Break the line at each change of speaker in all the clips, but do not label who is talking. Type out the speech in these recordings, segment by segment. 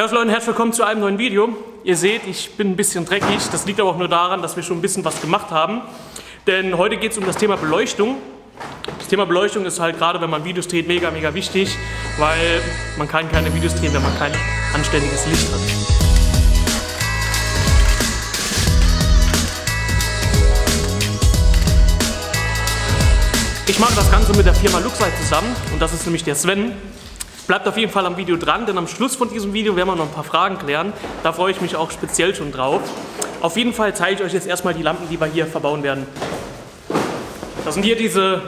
Ja, Leute, herzlich willkommen zu einem neuen Video. Ihr seht, ich bin ein bisschen dreckig. Das liegt aber auch nur daran, dass wir schon ein bisschen was gemacht haben. Denn heute geht es um das Thema Beleuchtung. Das Thema Beleuchtung ist halt gerade, wenn man Videos dreht, mega, mega wichtig, weil man kann keine Videos drehen, wenn man kein anständiges Licht hat. Ich mache das Ganze mit der Firma Luxite zusammen und das ist nämlich der Sven. Bleibt auf jeden Fall am Video dran, denn am Schluss von diesem Video werden wir noch ein paar Fragen klären. Da freue ich mich auch speziell schon drauf. Auf jeden Fall zeige ich euch jetzt erstmal die Lampen, die wir hier verbauen werden. Das sind hier diese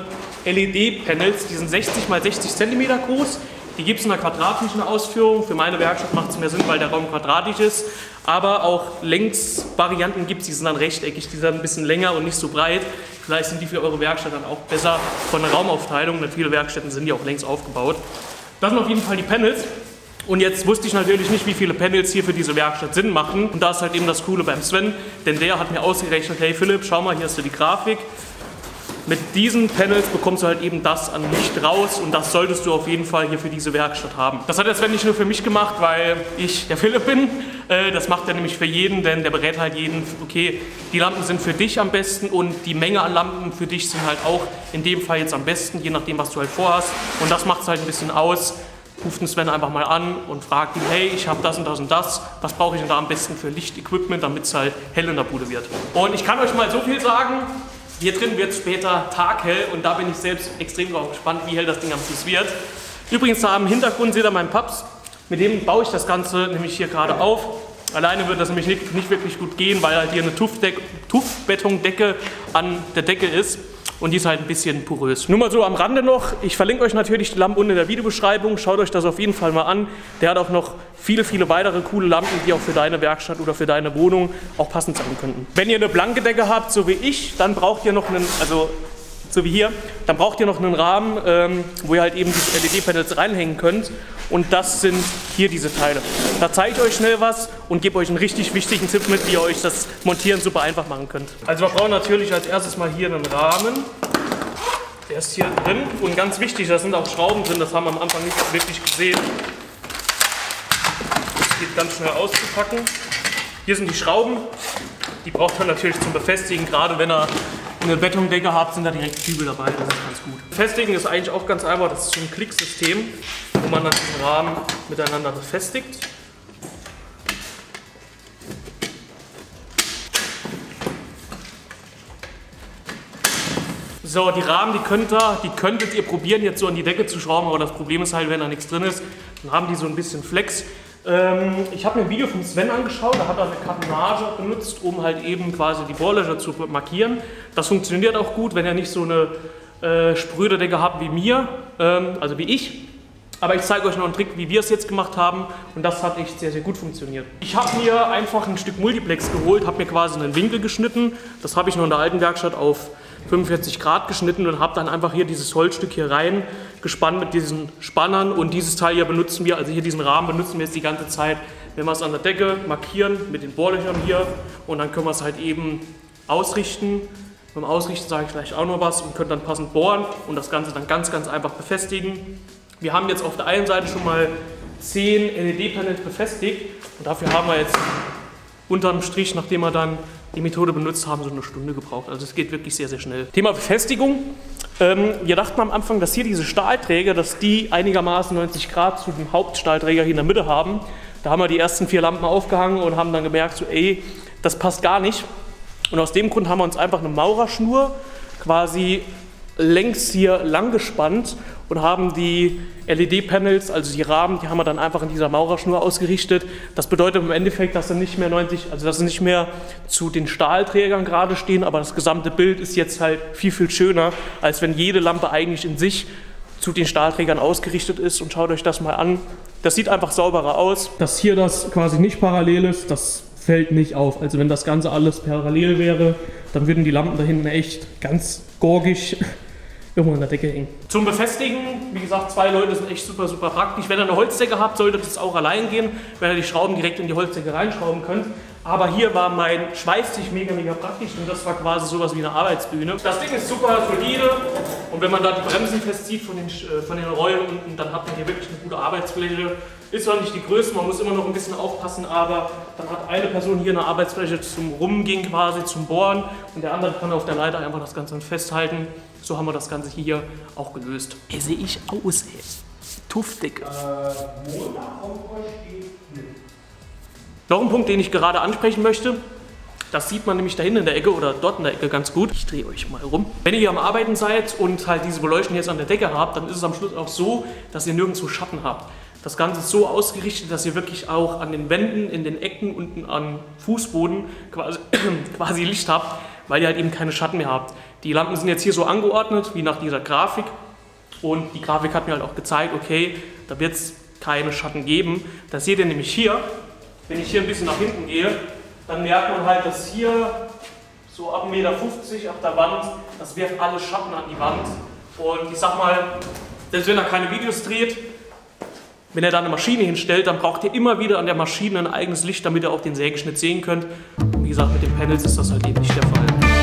LED-Panels, die sind 60 x 60 cm groß. Die gibt es in einer quadratischen Ausführung. Für meine Werkstatt macht es mehr Sinn, weil der Raum quadratisch ist. Aber auch Längsvarianten gibt es, die sind dann rechteckig, die sind ein bisschen länger und nicht so breit. Vielleicht sind die für eure Werkstatt dann auch besser von der Raumaufteilung, denn viele Werkstätten sind ja auch längs aufgebaut. Das sind auf jeden Fall die Panels. Und jetzt wusste ich natürlich nicht, wie viele Panels hier für diese Werkstatt Sinn machen. Und da ist halt eben das Coole beim Sven, denn der hat mir ausgerechnet, hey Philipp, schau mal, hier hast du die Grafik. Mit diesen Panels bekommst du halt eben das an Licht raus und das solltest du auf jeden Fall hier für diese Werkstatt haben. Das hat der Sven nicht nur für mich gemacht, weil ich der Philipp bin. Äh, das macht er nämlich für jeden, denn der berät halt jeden, okay, die Lampen sind für dich am besten und die Menge an Lampen für dich sind halt auch in dem Fall jetzt am besten, je nachdem, was du halt vorhast. Und das macht es halt ein bisschen aus. Ruft den Sven einfach mal an und fragt ihn, hey, ich habe das und das und das, was brauche ich denn da am besten für Lichtequipment, damit es halt hell in der Bude wird. Und ich kann euch mal so viel sagen, hier drin wird es später taghell und da bin ich selbst extrem drauf gespannt, wie hell das Ding am Schluss wird. Übrigens da im Hintergrund seht ihr meinen Paps. Mit dem baue ich das Ganze nämlich hier gerade auf. Alleine wird das nämlich nicht, nicht wirklich gut gehen, weil halt hier eine Tuffbetondecke an der Decke ist und die ist halt ein bisschen porös. Nur mal so am Rande noch, ich verlinke euch natürlich die Lampen unten in der Videobeschreibung, schaut euch das auf jeden Fall mal an. Der hat auch noch viele, viele weitere coole Lampen, die auch für deine Werkstatt oder für deine Wohnung auch passend sein könnten. Wenn ihr eine blanke Decke habt, so wie ich, dann braucht ihr noch einen, also so wie hier, dann braucht ihr noch einen Rahmen, ähm, wo ihr halt eben diese LED-Panels reinhängen könnt. Und das sind hier diese Teile. Da zeige ich euch schnell was und gebe euch einen richtig wichtigen Tipp mit, wie ihr euch das Montieren super einfach machen könnt. Also wir brauchen natürlich als erstes mal hier einen Rahmen. Der ist hier drin und ganz wichtig, da sind auch Schrauben drin, das haben wir am Anfang nicht wirklich gesehen. Das geht ganz schnell auszupacken. Hier sind die Schrauben, die braucht man natürlich zum Befestigen, gerade wenn ihr eine Betondecke habt, sind da direkt Zügel dabei, das ist ganz gut. Befestigen ist eigentlich auch ganz einfach, das ist so ein Klicksystem, wo man dann den Rahmen miteinander befestigt. So, die Rahmen, die könnt ihr, die könntet ihr probieren, jetzt so an die Decke zu schrauben, aber das Problem ist halt, wenn da nichts drin ist, dann haben die so ein bisschen Flex. Ähm, ich habe mir ein Video von Sven angeschaut, da hat er eine Kartonage benutzt, um halt eben quasi die Bohrlöcher zu markieren. Das funktioniert auch gut, wenn ihr nicht so eine äh, Sprühdecke habt wie mir, ähm, also wie ich. Aber ich zeige euch noch einen Trick, wie wir es jetzt gemacht haben und das hat echt sehr, sehr gut funktioniert. Ich habe mir einfach ein Stück Multiplex geholt, habe mir quasi einen Winkel geschnitten. Das habe ich noch in der alten Werkstatt auf 45 Grad geschnitten und habe dann einfach hier dieses Holzstück hier rein gespannt mit diesen Spannern und dieses Teil hier benutzen wir, also hier diesen Rahmen benutzen wir jetzt die ganze Zeit, wenn wir es an der Decke markieren mit den Bohrlöchern hier und dann können wir es halt eben ausrichten. Beim Ausrichten sage ich gleich auch noch was und können dann passend bohren und das Ganze dann ganz, ganz einfach befestigen. Wir haben jetzt auf der einen Seite schon mal 10 LED-Panels befestigt und dafür haben wir jetzt unterm Strich, nachdem wir dann die Methode benutzt haben, so eine Stunde gebraucht. Also es geht wirklich sehr, sehr schnell. Thema Befestigung. Ähm, wir dachten am Anfang, dass hier diese Stahlträger, dass die einigermaßen 90 Grad zu dem Hauptstahlträger hier in der Mitte haben. Da haben wir die ersten vier Lampen aufgehangen und haben dann gemerkt, so ey, das passt gar nicht. Und aus dem Grund haben wir uns einfach eine Maurerschnur quasi längs hier lang gespannt und haben die LED-Panels, also die Rahmen, die haben wir dann einfach in dieser Maurerschnur ausgerichtet. Das bedeutet im Endeffekt, dass sie nicht mehr 90, also dass sie nicht mehr zu den Stahlträgern gerade stehen, aber das gesamte Bild ist jetzt halt viel, viel schöner, als wenn jede Lampe eigentlich in sich zu den Stahlträgern ausgerichtet ist. Und schaut euch das mal an. Das sieht einfach sauberer aus. Dass hier das quasi nicht parallel ist, das fällt nicht auf. Also wenn das Ganze alles parallel wäre, dann würden die Lampen da hinten echt ganz gorgig irgendwo an der Decke hängen. Zum Befestigen, wie gesagt, zwei Leute sind echt super, super praktisch. Wenn ihr eine Holzdecke habt, sollte das auch allein gehen, wenn ihr die Schrauben direkt in die Holzdecke reinschrauben könnt. Aber hier war mein Schweißtisch mega, mega praktisch und das war quasi sowas wie eine Arbeitsbühne. Das Ding ist super solide und wenn man da die Bremsen festzieht von den, äh, von den Rollen unten, dann hat man hier wirklich eine gute Arbeitsfläche. Ist zwar nicht die größte, man muss immer noch ein bisschen aufpassen, aber dann hat eine Person hier eine Arbeitsfläche zum Rumgehen quasi, zum Bohren und der andere kann auf der Leiter einfach das Ganze festhalten. So haben wir das Ganze hier auch gelöst. Ey, sehe ich aus, ey. Tuffdecke. Äh, noch ein Punkt, den ich gerade ansprechen möchte. Das sieht man nämlich da hinten in der Ecke oder dort in der Ecke ganz gut. Ich drehe euch mal rum. Wenn ihr hier am Arbeiten seid und halt diese Beleuchtung jetzt an der Decke habt, dann ist es am Schluss auch so, dass ihr nirgendwo Schatten habt. Das Ganze ist so ausgerichtet, dass ihr wirklich auch an den Wänden, in den Ecken, unten am Fußboden quasi, quasi Licht habt, weil ihr halt eben keine Schatten mehr habt. Die Lampen sind jetzt hier so angeordnet, wie nach dieser Grafik. Und die Grafik hat mir halt auch gezeigt, okay, da wird es keine Schatten geben. Das seht ihr nämlich hier. Wenn ich hier ein bisschen nach hinten gehe, dann merkt man halt, dass hier so ab 1,50 Meter auf der Wand, das wirft alle Schatten an die Wand. Und ich sag mal, selbst wenn er keine Videos dreht, wenn er da eine Maschine hinstellt, dann braucht ihr immer wieder an der Maschine ein eigenes Licht, damit ihr auch den Sägeschnitt sehen könnt. Und wie gesagt, mit den Panels ist das halt eben nicht der Fall.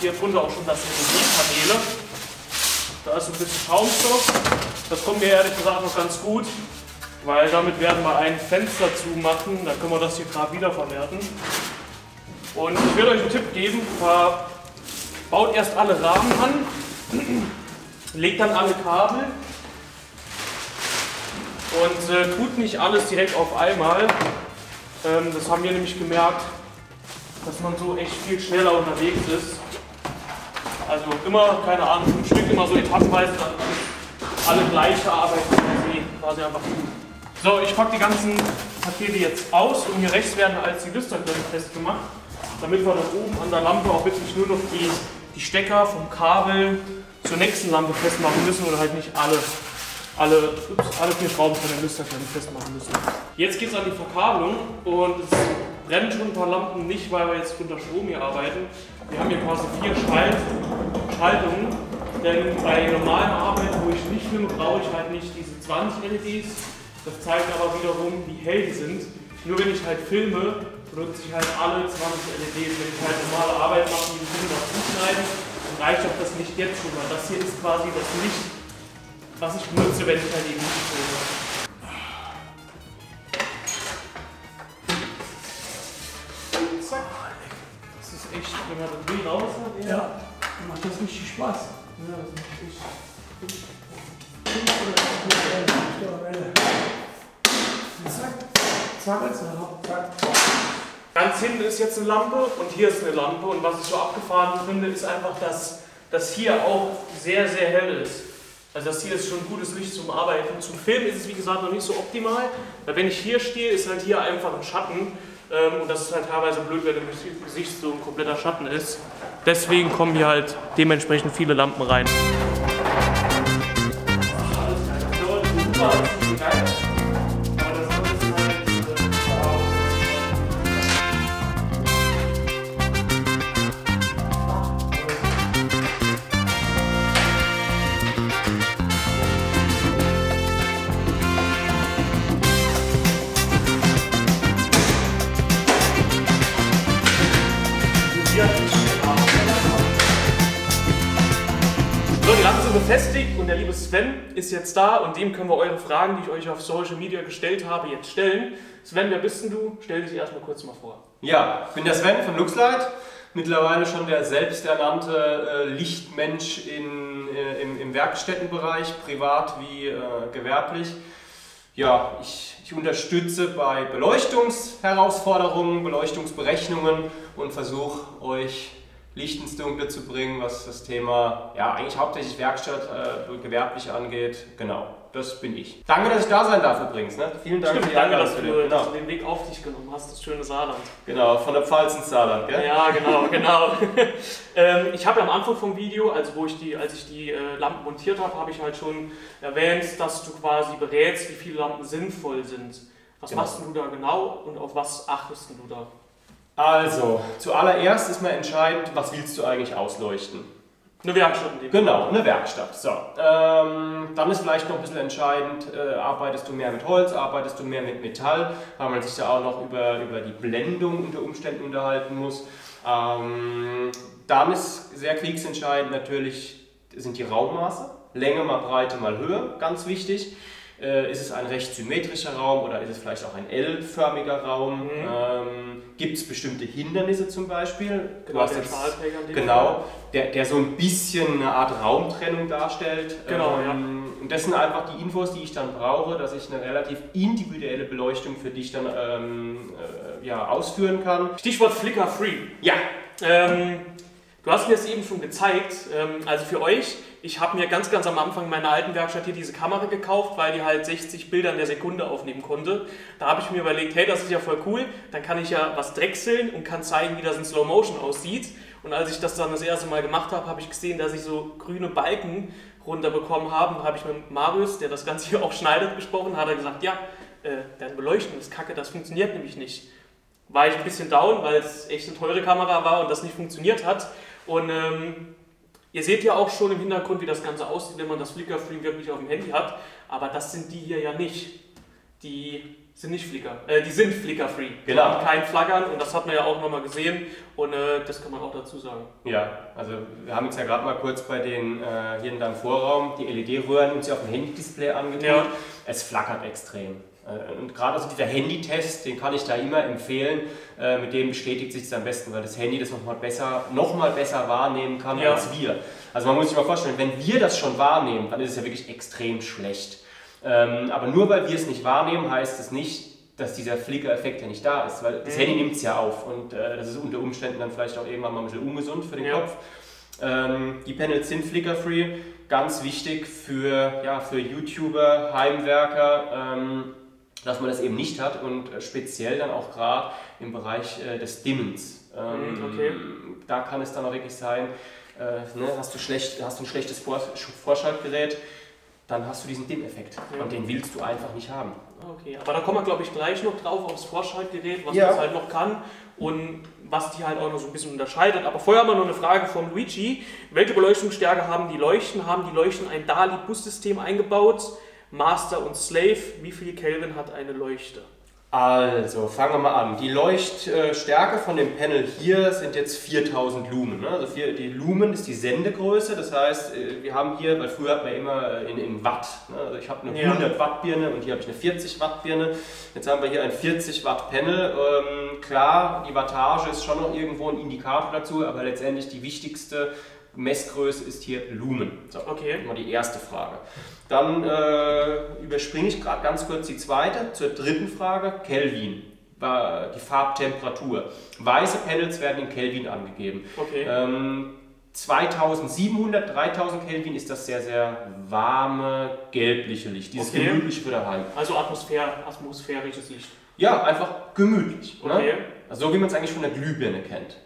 Hier drunter auch schon das Energiepaneele. Da ist ein bisschen Schaumstoff. Das kommt mir ehrlich gesagt noch ganz gut, weil damit werden wir ein Fenster zumachen. Dann können wir das hier gerade wiederverwerten. Und ich will euch einen Tipp geben, baut erst alle Rahmen an, legt dann alle Kabel und äh, tut nicht alles direkt auf einmal. Ähm, das haben wir nämlich gemerkt, dass man so echt viel schneller unterwegs ist. Also immer, keine Ahnung, fünf Stück immer so etappenweise, dann alle gleiche Arbeit quasi, einfach gut. So, ich packe die ganzen Pakete jetzt aus und hier rechts werden als die Lüsterklemmen festgemacht, damit wir dann oben an der Lampe auch wirklich nur noch die, die Stecker vom Kabel zur nächsten Lampe festmachen müssen oder halt nicht alle alle, ups, alle vier Schrauben von der Lüsterklemme festmachen müssen. Jetzt geht es an die Verkabelung und es brennen schon ein paar Lampen nicht, weil wir jetzt unter Strom hier arbeiten. Wir haben hier quasi vier Schalt Schaltungen, denn bei normalen Arbeiten, wo ich nicht filme, brauche ich halt nicht diese 20 LEDs. Das zeigt aber wiederum, wie hell die sind. Nur wenn ich halt filme, benutze ich halt alle 20 LEDs. Wenn ich halt normale Arbeit mache, wie Film was zuschneiden, dann reicht auch das Licht jetzt schon, weil das hier ist quasi das Licht was ich benutze, wenn ich halt eben nicht filme. Ist echt, wenn man das Bild raus hat, ja, ja. macht das richtig Spaß. Ja, das macht echt. Zack, zack, zack. Ganz hinten ist jetzt eine Lampe und hier ist eine Lampe und was ich so abgefahren finde, ist einfach, dass das hier auch sehr, sehr hell ist. Also das hier ist schon gutes Licht zum Arbeiten. Zum Filmen ist es wie gesagt noch nicht so optimal, weil wenn ich hier stehe, ist halt hier einfach ein Schatten ähm, und das ist halt teilweise blöd, wenn im Gesicht so ein kompletter Schatten ist. Deswegen kommen hier halt dementsprechend viele Lampen rein. befestigt ist jetzt da und dem können wir eure Fragen, die ich euch auf Social Media gestellt habe, jetzt stellen. Sven, wer bist denn du? Stell dich erstmal kurz mal vor.
Ja, ich bin der Sven von Luxlight, mittlerweile schon der selbsternannte äh, Lichtmensch in, äh, im, im, Werkstättenbereich, privat wie äh, gewerblich. Ja, ich, ich unterstütze bei Beleuchtungsherausforderungen, Beleuchtungsberechnungen und versuche euch Licht ins Dunkle zu bringen, was das Thema, ja, eigentlich hauptsächlich Werkstatt, äh, gewerblich angeht. Genau, das bin ich. Danke, dass ich da sein darf übrigens. Ne? Vielen Dank
Stimmt,
für die
danke, dass du,
Philipp.
dass
genau.
du den Weg auf dich genommen hast, das schöne Saarland.
genau, von der Pfalz ins Saarland, gell?
Ja, genau, genau. ähm, ich habe ja am Anfang vom Video, also wo ich die, als ich die äh, Lampen montiert habe, habe ich halt schon erwähnt, dass du quasi berätst, wie viele Lampen sinnvoll sind. Was
Genau.
machst du da genau und auf was achtest du da?
Also, zuallererst ist mal entscheidend, was willst du eigentlich ausleuchten?
Eine Werkstatt in dem
Genau, eine Werkstatt. So. Ähm, dann ist vielleicht noch ein bisschen entscheidend, äh, arbeitest du mehr mit Holz, arbeitest du mehr mit Metall, weil man sich da auch noch über, über die Blendung unter Umständen unterhalten muss. Ähm, dann ist sehr kriegsentscheidend natürlich sind die Raummaße. Länge mal Breite mal Höhe, ganz wichtig. Äh, ist es ein recht symmetrischer Raum oder ist es vielleicht auch ein L-förmiger Raum?
Mhm.
Ähm, Gibt es bestimmte Hindernisse zum Beispiel?
Genau, der
jetzt- Genau, der, der so ein bisschen eine Art Raumtrennung darstellt.
Genau, ja.
Und das sind einfach die Infos, die ich dann brauche, dass ich eine relativ individuelle Beleuchtung für dich dann ähm, äh, ja, ausführen kann.
Stichwort Flicker Free.
Ja,
Ähm, du hast mir das eben schon gezeigt. Ähm, also für euch, ich habe mir ganz, ganz am Anfang in meiner alten Werkstatt hier diese Kamera gekauft, weil die halt 60 Bilder in der Sekunde aufnehmen konnte. Da habe ich mir überlegt, hey, das ist ja voll cool. Dann kann ich ja was drechseln und kann zeigen, wie das in Slow Motion aussieht. Und als ich das dann das erste Mal gemacht habe, habe ich gesehen, dass ich so grüne Balken runterbekommen habe. Da habe ich mit Marius, der das Ganze hier auch schneidet, gesprochen, hat er gesagt, ja, äh, deine Beleuchtung ist kacke, das funktioniert nämlich nicht war ich ein bisschen down, weil es echt eine teure Kamera war und das nicht funktioniert hat. Und ähm, ihr seht ja auch schon im Hintergrund, wie das Ganze aussieht, wenn man das Flicker-Free wirklich auf dem Handy hat. Aber das sind die hier ja nicht. Die sind nicht Flicker, äh, die sind Flicker-Free. Die
Genau.
haben kein Flaggern und das hat man ja auch nochmal gesehen und äh, das kann man auch dazu sagen.
ja, also wir haben jetzt ja gerade mal kurz bei den äh, hier in deinem Vorraum die LED-Röhren uns ja auf dem Handy-Display angetan.
Ja.
Es flackert extrem. Äh, Und gerade also dieser Handy-Test, den kann ich da immer empfehlen. Äh, Mit dem bestätigt sich es am besten, weil das Handy das nochmal besser, noch mal besser wahrnehmen kann
Ja.
als wir. Also man muss sich mal vorstellen, wenn wir das schon wahrnehmen, dann ist es ja wirklich extrem schlecht. Ähm, Aber nur weil wir es nicht wahrnehmen, heißt es nicht, dass dieser Flicker-Effekt ja nicht da ist, weil das
Mhm.
Handy nimmt es ja auf und äh, das ist unter Umständen dann vielleicht auch irgendwann mal ein bisschen ungesund für den
Ja.
Kopf. Ähm, die Panels sind flicker-free, ganz wichtig für, ja, für YouTuber, Heimwerker, ähm, dass man das eben nicht hat und äh, speziell dann auch gerade im Bereich äh, des Dimmens. Ähm,
Mhm, okay.
Da kann es dann auch wirklich sein, äh, ne, hast, du schlecht, hast du ein schlechtes Vor Vorschaltgerät, dann hast du diesen Dimm-Effekt
Ja.
und den willst du einfach nicht haben.
Okay, aber da kommen wir, glaube ich, gleich noch drauf aufs Vorschaltgerät, was
Ja.
das halt noch kann und was die halt auch noch so ein bisschen unterscheidet. Aber vorher haben wir noch eine Frage vom Luigi. Welche Beleuchtungsstärke haben die Leuchten? Haben die Leuchten ein DALI-Bus-System eingebaut? Master und Slave, wie viel Kelvin hat eine Leuchte?
Also, fangen wir mal an. Die Leuchtstärke von dem Panel hier sind jetzt 4000 Lumen. Ne? Also vier, die Lumen ist die Sendegröße, das heißt, äh, wir haben hier, weil früher hat man immer äh, in, in Watt, ne? also ich habe eine
Ja.
100 Watt Birne und hier habe ich eine 40 Watt Birne. Jetzt haben wir hier ein 40 Watt Panel. Ähm, klar, die Wattage ist schon noch irgendwo ein Indikator dazu, aber letztendlich die wichtigste Messgröße ist hier Lumen. So.
Okay.
Mal die erste Frage. Dann äh, überspringe ich gerade ganz kurz die zweite. Zur dritten Frage, Kelvin. Die Farbtemperatur. Weiße Panels werden in Kelvin angegeben.
Okay.
Ähm, 2700, 3000 Kelvin ist das sehr, sehr warme, gelbliche Licht. Dieses
Okay.
gemütliche für daheim.
Also Atmosphäre, atmosphärisches Licht.
Ja, einfach gemütlich.
Okay.
Ne? Also so wie man es eigentlich von der Glühbirne kennt.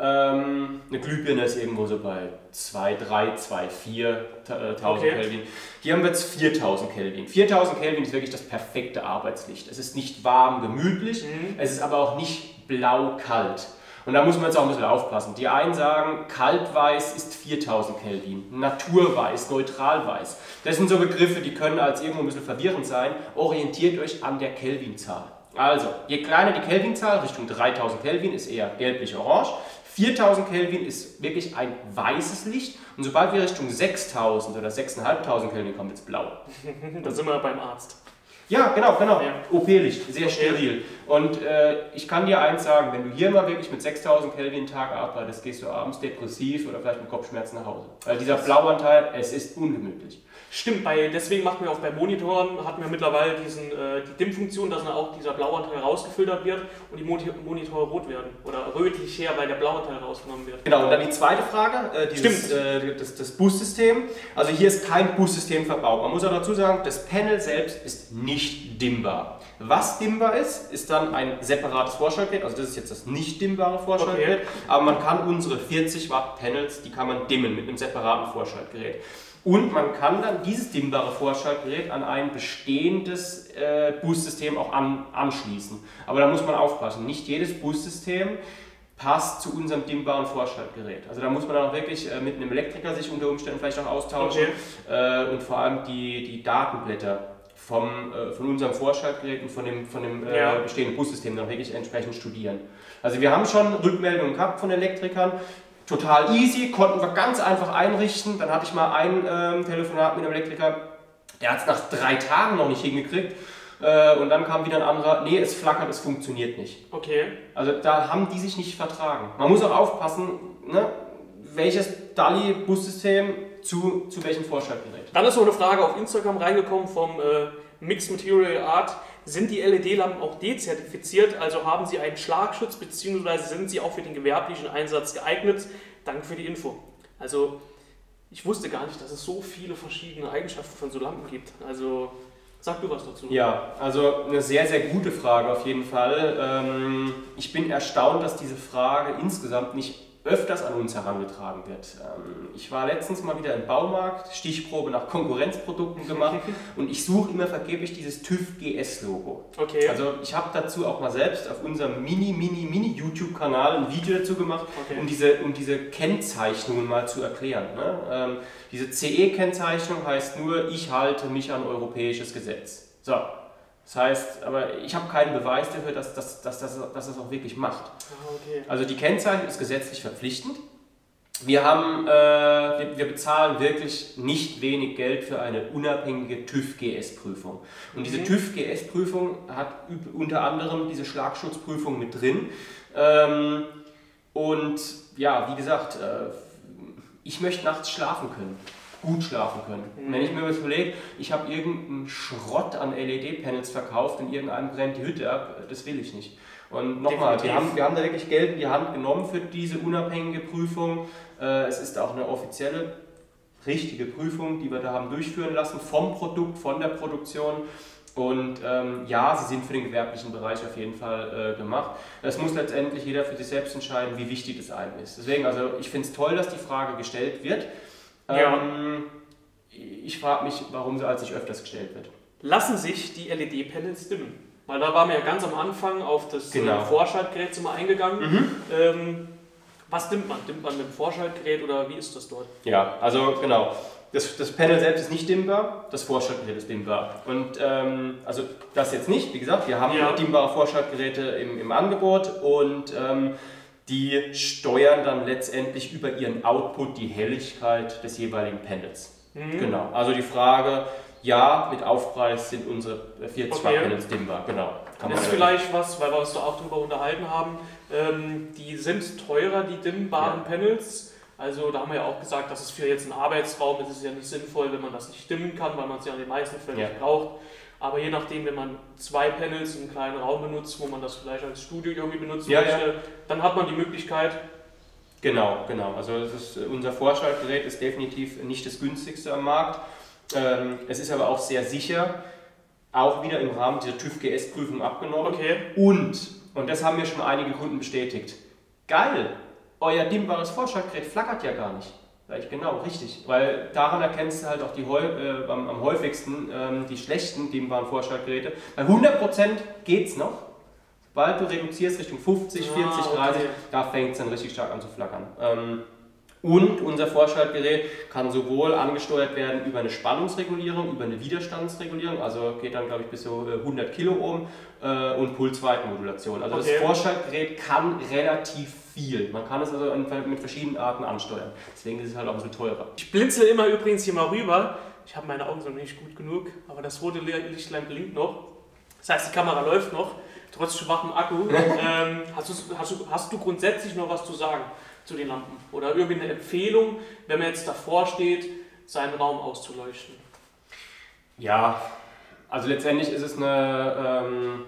Ähm, eine Glühbirne ist irgendwo so bei 2, 3, 2, 4 1000
Okay.
Kelvin. Hier haben wir jetzt 4000 Kelvin. 4000 Kelvin ist wirklich das perfekte Arbeitslicht. Es ist nicht warm, gemütlich,
Mhm.
es ist aber auch nicht blau-kalt. Und da muss man jetzt auch ein bisschen aufpassen. Die einen sagen, kaltweiß ist 4000 Kelvin, naturweiß, neutralweiß. Das sind so Begriffe, die können als irgendwo ein bisschen verwirrend sein. Orientiert euch an der Kelvinzahl. Also, je kleiner die Kelvinzahl, Richtung 3000 Kelvin ist eher gelblich-orange. 4000 Kelvin ist wirklich ein weißes Licht. Und sobald wir Richtung 6000 oder 6500 Kelvin kommen, wird es blau.
Da sind wir beim Arzt.
Ja, genau, genau. Ja. OP-Licht, sehr steril. Und äh, ich kann dir eins sagen, wenn du hier mal wirklich mit 6000 Kelvin Tag arbeitest, gehst du abends depressiv oder vielleicht mit Kopfschmerzen nach Hause. Weil dieser Blauanteil, es ist ungemütlich.
Stimmt, bei, deswegen machen wir auch bei Monitoren, hatten wir mittlerweile diesen, äh, die DIM-Funktion, dass dann auch dieser Blauanteil rausgefiltert wird und die Monitore rot werden oder rötlich her, weil der Blauanteil rausgenommen wird.
Genau, und dann die zweite Frage, äh, dieses, Stimmt. Äh, das, das Boost-System. Also hier ist kein Boost-System verbaut. Man muss auch dazu sagen, das Panel selbst ist nicht dimmbar. Was dimmbar ist, ist dann ein separates Vorschaltgerät, also das ist jetzt das nicht dimmbare Vorschaltgerät, okay. aber man kann unsere 40 Watt Panels, die kann man dimmen mit einem separaten Vorschaltgerät. Und man kann dann dieses dimmbare Vorschaltgerät an ein bestehendes äh, Boost-System auch an, anschließen. Aber da muss man aufpassen, nicht jedes Boost-System passt zu unserem dimmbaren Vorschaltgerät. Also da muss man dann auch wirklich äh, mit einem Elektriker sich unter Umständen vielleicht auch austauschen okay. äh, und vor allem die, die Datenblätter vom, äh, von unserem Vorschaltgerät und von dem, von dem äh, ja. bestehenden Bussystem dann wirklich entsprechend studieren. Also wir haben schon Rückmeldungen gehabt von Elektrikern, total easy, konnten wir ganz einfach einrichten. Dann hatte ich mal ein ähm, Telefonat mit einem Elektriker, der hat es nach drei Tagen noch nicht hingekriegt. Äh, und dann kam wieder ein anderer, nee, es flackert, es funktioniert nicht.
Okay.
Also da haben die sich nicht vertragen. Man muss auch aufpassen, ne, welches DALI-Bussystem zu, zu welchem Vorschaltgerät.
Dann ist noch eine Frage auf Instagram reingekommen vom äh, Mixed Material Art. Sind die LED-Lampen auch dezertifiziert, also haben sie einen Schlagschutz, beziehungsweise sind sie auch für den gewerblichen Einsatz geeignet? Danke für die Info. Also, ich wusste gar nicht, dass es so viele verschiedene Eigenschaften von so Lampen gibt. Also, sag du was dazu.
Ja, also eine sehr, sehr gute Frage auf jeden Fall. Ähm, ich bin erstaunt, dass diese Frage insgesamt nicht öfters an uns herangetragen wird. Ähm, ich war letztens mal wieder im Baumarkt, Stichprobe nach Konkurrenzprodukten gemacht und ich suche immer vergeblich dieses TÜV GS Logo.
Okay.
Also ich habe dazu auch mal selbst auf unserem Mini, Mini, Mini YouTube-Kanal ein Video dazu gemacht, okay. um, diese, um diese Kennzeichnungen mal zu erklären. Ne? Ähm, diese CE-Kennzeichnung heißt nur, ich halte mich an europäisches Gesetz. So, das heißt, aber ich habe keinen Beweis dafür, dass, dass, dass, dass, dass das auch wirklich macht.
Ah, okay.
Also die Kennzeichnung ist gesetzlich verpflichtend. Wir, haben, äh, wir, wir, bezahlen wirklich nicht wenig Geld für eine unabhängige TÜV-GS-Prüfung. Und diese mhm. TÜV-GS-Prüfung hat unter anderem diese Schlagschutzprüfung mit drin. Ähm, und ja, wie gesagt, äh, ich möchte nachts schlafen können gut schlafen können. Mhm. Wenn ich mir was überlege, ich habe irgendeinen Schrott an LED-Panels verkauft und irgendeinem brennt die Hütte ab, das will ich nicht. Und nochmal, wir haben, wir haben da wirklich Geld in die Hand genommen für diese unabhängige Prüfung. Äh, es ist auch eine offizielle, richtige Prüfung, die wir da haben durchführen lassen vom Produkt, von der Produktion. Und ähm, ja, sie sind für den gewerblichen Bereich auf jeden Fall äh, gemacht. Es muss letztendlich jeder für sich selbst entscheiden, wie wichtig das einem ist. Deswegen, also ich finde es toll, dass die Frage gestellt wird. Ja. Ähm, ich frage mich, warum sie als nicht öfters gestellt wird.
Lassen sich die LED-Panels dimmen? Weil da waren wir ja ganz am Anfang auf das äh, genau. Vorschaltgerät mal eingegangen. Mhm. Ähm, was dimmt man? Dimmt man mit dem Vorschaltgerät oder wie ist das dort?
Ja, also genau. Das, das Panel selbst ist nicht dimmbar, das Vorschaltgerät ist dimmbar. Und ähm, also das jetzt nicht, wie gesagt, wir haben ja. dimmbare Vorschaltgeräte im, im Angebot und ähm, die steuern dann letztendlich über ihren Output die Helligkeit des jeweiligen Panels. Mhm. Genau. Also die Frage, ja, mit Aufpreis sind unsere 40 okay. Watt Panels dimmbar. Genau.
Kann das ist vielleicht was, weil wir uns da auch drüber unterhalten haben. Ähm, die sind teurer, die dimmbaren ja. Panels. Also da haben wir ja auch gesagt, dass es für jetzt einen Arbeitsraum ist es ja nicht sinnvoll, wenn man das nicht dimmen kann, weil man es ja in den meisten Fällen ja. nicht braucht. Aber je nachdem, wenn man zwei Panels in einem kleinen Raum benutzt, wo man das vielleicht als Studio irgendwie benutzen ja, möchte, ja. dann hat man die Möglichkeit.
Genau, genau. Also ist, unser Vorschaltgerät ist definitiv nicht das günstigste am Markt. Ähm, es ist aber auch sehr sicher, auch wieder im Rahmen dieser TÜV-GS-Prüfung abgenommen.
Okay.
Und, und das haben mir schon einige Kunden bestätigt, geil, euer dimmbares Vorschaltgerät flackert ja gar nicht. Ich, genau, richtig. Weil daran erkennst du halt auch die, äh, am, am, häufigsten ähm, die schlechten dimmbaren Vorschaltgeräte. Bei 100% geht es noch. Sobald du reduzierst Richtung 50, 40, ah, 30, okay. da fängt es dann richtig stark an zu flackern. Ähm, und unser Vorschaltgerät kann sowohl angesteuert werden über eine Spannungsregulierung, über eine Widerstandsregulierung, also geht dann glaube ich bis so 100 Kiloohm äh, und Pulsweitenmodulation. Also okay. das Vorschaltgerät kann relativ viel. Man kann es also mit verschiedenen Arten ansteuern. Deswegen ist es halt auch ein bisschen teurer.
Ich blinzel immer übrigens hier mal rüber. ich habe meine Augen so nicht gut genug, aber das rote Lichtlein blinkt noch. Das heißt, die Kamera läuft noch, trotz schwachem Akku. ähm, hast, du, hast, du, hast du grundsätzlich noch was zu sagen zu den Lampen? Oder irgendwie eine Empfehlung, wenn man jetzt davor steht, seinen Raum auszuleuchten?
Ja, also letztendlich ist es eine, ähm,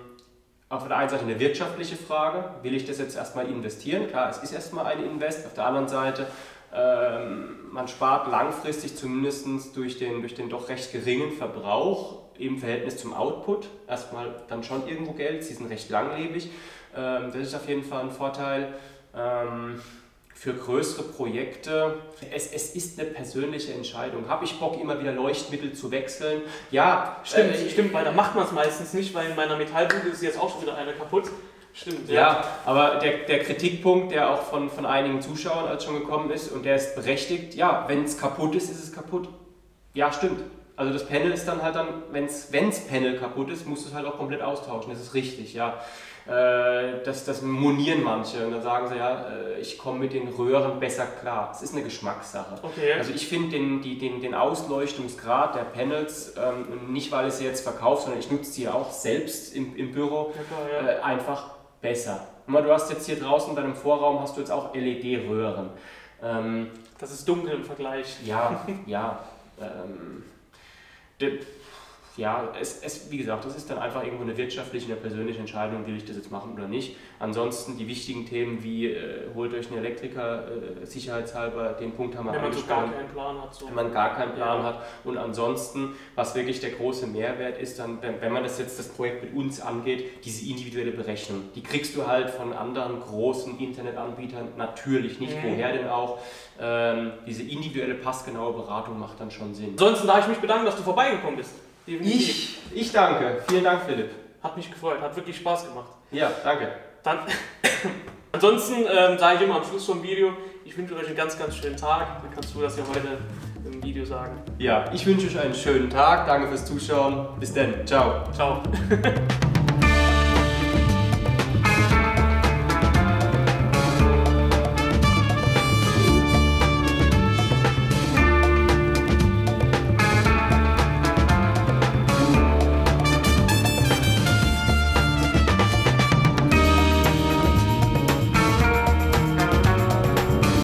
auf der einen Seite eine wirtschaftliche Frage. Will ich das jetzt erstmal investieren? Klar, es ist erstmal ein Invest. Auf der anderen Seite, ähm, man spart langfristig zumindest durch den, durch den doch recht geringen Verbrauch im Verhältnis zum Output erstmal dann schon irgendwo Geld. Sie sind recht langlebig. Ähm, das ist auf jeden Fall ein Vorteil. Ähm, für größere Projekte, es, es ist eine persönliche Entscheidung. Habe ich Bock, immer wieder Leuchtmittel zu wechseln? Ja,
stimmt, äh, stimmt, weil da macht man es meistens nicht, weil in meiner Metallbude ist jetzt auch schon wieder eine kaputt.
Stimmt, ja. ja. aber der, der Kritikpunkt, der auch von, von einigen Zuschauern als schon gekommen ist und der ist berechtigt, ja, wenn es kaputt ist, ist es kaputt. Ja, stimmt. Also das Panel ist dann halt dann, wenn das Panel kaputt ist, musst du es halt auch komplett austauschen. Das ist richtig, ja. Äh, das, das monieren manche und dann sagen sie, ja, äh, ich komme mit den Röhren besser klar. Es ist eine Geschmackssache. Okay. Also ich finde den, den, den Ausleuchtungsgrad der Panels, ähm, nicht weil ich sie jetzt verkaufe, sondern ich nutze sie auch selbst im, im Büro, ja, klar, ja. Äh, einfach besser. Du hast jetzt hier draußen in deinem Vorraum hast du jetzt auch LED-Röhren.
Ähm, das ist dunkel im Vergleich.
Ja, ja. Ähm, ja, es, es, wie gesagt, das ist dann einfach irgendwo eine wirtschaftliche, eine persönliche Entscheidung, will ich das jetzt machen oder nicht. Ansonsten die wichtigen Themen wie äh, holt euch einen Elektriker äh, sicherheitshalber, den Punkt haben wir
Wenn man so gar keinen Plan hat. So.
Wenn man gar keinen Plan ja. hat. Und ansonsten, was wirklich der große Mehrwert ist, dann, wenn man das jetzt das Projekt mit uns angeht, diese individuelle Berechnung. Die kriegst du halt von anderen großen Internetanbietern natürlich nicht, mhm. woher denn auch. Ähm, diese individuelle, passgenaue Beratung macht dann schon Sinn.
Ansonsten darf ich mich bedanken, dass du vorbeigekommen bist.
Ich, ich danke. Vielen Dank, Philipp.
Hat mich gefreut, hat wirklich Spaß gemacht.
Ja, danke.
Dann, ansonsten ähm, sage ich immer am Schluss vom Video, ich wünsche euch einen ganz, ganz schönen Tag. Dann kannst du das ja heute im Video sagen.
Ja, ich wünsche euch einen schönen Tag. Danke fürs Zuschauen. Bis dann. Ciao.
Ciao.